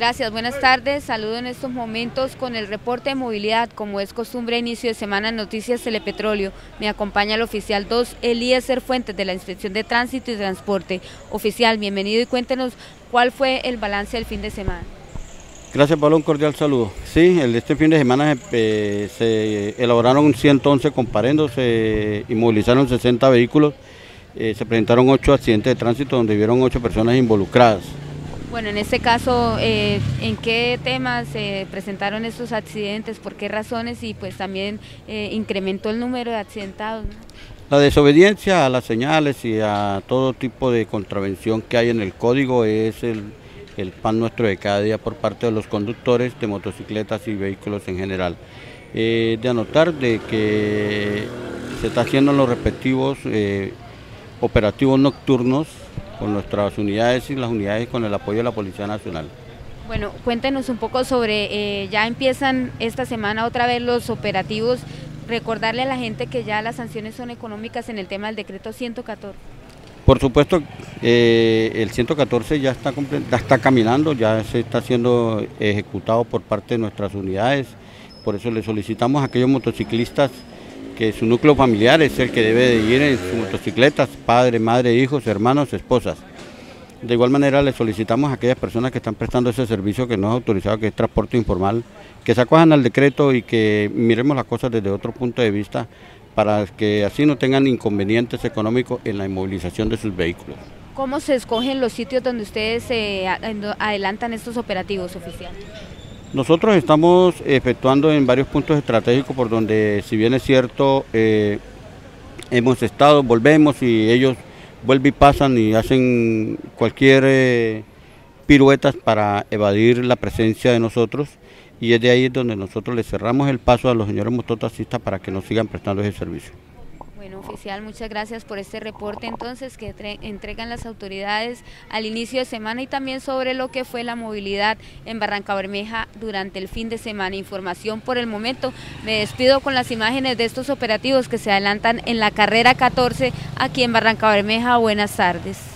Gracias, buenas tardes. Saludo en estos momentos con el reporte de movilidad, como es costumbre inicio de semana Noticias Telepetróleo. Me acompaña el oficial 2, Eliezer Fuentes, de la Inspección de Tránsito y Transporte. Oficial, bienvenido y cuéntenos cuál fue el balance del fin de semana. Gracias, Pablo, un cordial saludo. Sí, este fin de semana eh, se elaboraron 111 comparendos, se inmovilizaron 60 vehículos, eh, se presentaron 8 accidentes de tránsito donde vieron 8 personas involucradas. Bueno, en este caso, eh, ¿en qué temas se presentaron estos accidentes? ¿Por qué razones? Y pues también incrementó el número de accidentados. La desobediencia a las señales y a todo tipo de contravención que hay en el código es el el pan nuestro de cada día por parte de los conductores de motocicletas y vehículos en general. Eh, de anotar de que se está haciendo los respectivos eh, operativos nocturnos con nuestras unidades y las unidades con el apoyo de la Policía Nacional. Bueno, cuéntenos un poco sobre, eh, ya empiezan esta semana otra vez los operativos, recordarle a la gente que ya las sanciones son económicas en el tema del decreto 114. Por supuesto, eh, el 114 ya está, ya está caminando, ya se está siendo ejecutado por parte de nuestras unidades, por eso le solicitamos a aquellos motociclistas que su núcleo familiar es el que debe de ir en sus motocicletas, padre, madre, hijos, hermanos, esposas. De igual manera le solicitamos a aquellas personas que están prestando ese servicio que no es autorizado, que es transporte informal, que se acojan al decreto y que miremos las cosas desde otro punto de vista para que así no tengan inconvenientes económicos en la inmovilización de sus vehículos. ¿Cómo se escogen los sitios donde ustedes adelantan estos operativos oficiales? Nosotros estamos efectuando en varios puntos estratégicos por donde, si bien es cierto, eh, hemos estado, volvemos y ellos vuelven y pasan y hacen cualquier eh, piruetas para evadir la presencia de nosotros y es de ahí donde nosotros le cerramos el paso a los señores mototaxistas para que nos sigan prestando ese servicio. Bueno, oficial, muchas gracias por este reporte entonces que entregan las autoridades al inicio de semana y también sobre lo que fue la movilidad en Barranca Bermeja durante el fin de semana. Información por el momento. Me despido con las imágenes de estos operativos que se adelantan en la carrera 14 aquí en Barranca Bermeja. Buenas tardes.